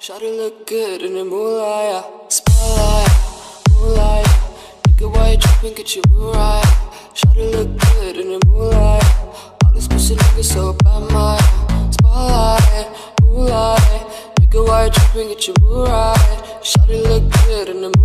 Shawty look good in the moonlight, spotlight, moonlight. Nigga, why you tripping? Get your mood right. Shawty look good in the moonlight. All these pussy niggas so bad, my spotlight, moonlight. Nigga, why you tripping? Get your mood right. Shawty look good in the moonlight.